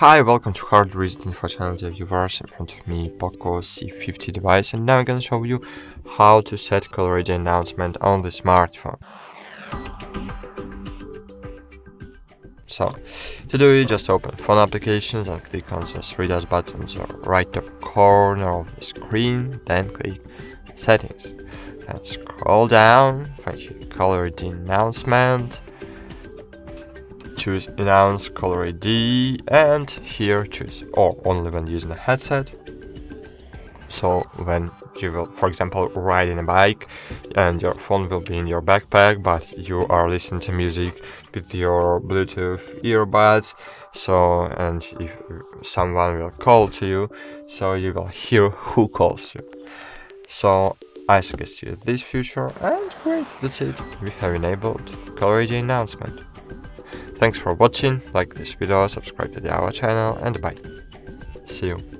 Hi, welcome to Hard Reset Info channel dear viewers. In front of me Poco C50 device and now I'm gonna show you how to set caller ID announcement on the smartphone. So, to do it, just open phone applications and click on the three dots buttons on the right top corner of the screen, then click settings. And scroll down, find caller ID announcement, choose announce caller ID and here choose or only when using a headset. So when you will for example riding a bike and your phone will be in your backpack but you are listening to music with your bluetooth earbuds so and if someone will call to you so you will hear who calls you. So I suggest you this feature and great that's it. We have enabled caller ID announcement Thanks for watching, like this video, subscribe to our channel and bye. See you.